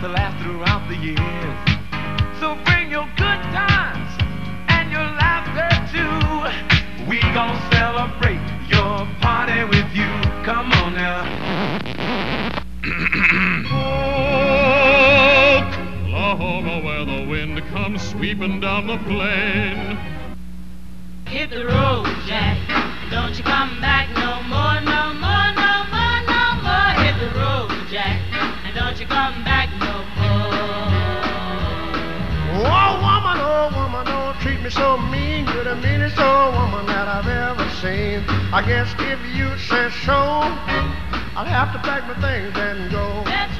to last throughout the years. So bring your good times and your laughter too. We gon' celebrate your party with you. Come on now. Oklahoma, where the wind comes sweeping down the plain. Hit the road, Jack. Don't you come back no more, no more, me so mean. You're the meanest old woman that I've ever seen. I guess if you say so, I'll have to pack my things and go. That's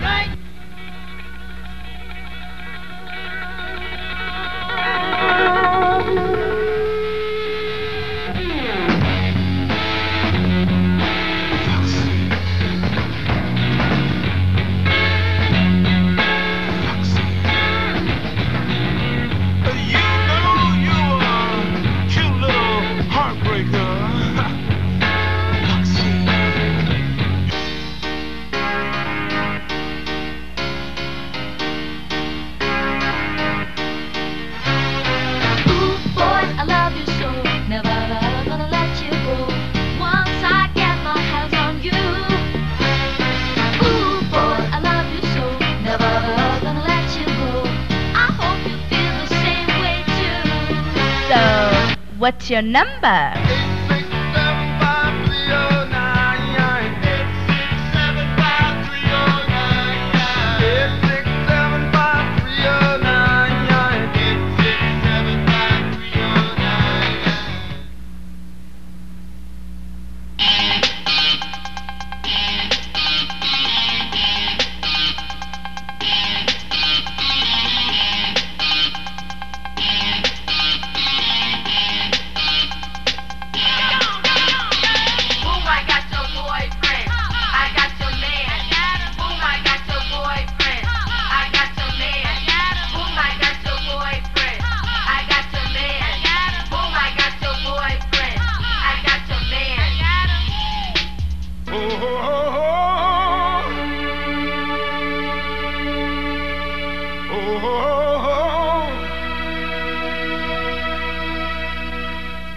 what's your number?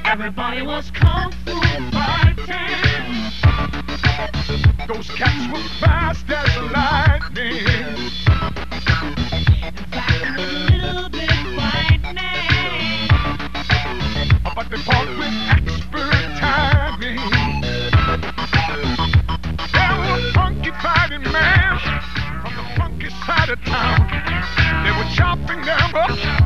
Everybody was kung fu fighting. Those cats were fast as lightning. A little bit frightening. But they fought with expert timing. There were funky fighting men from the funky side of town. They were